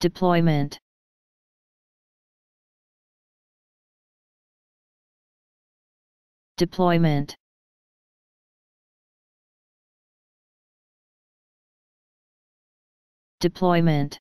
deployment. Deployment. Deployment.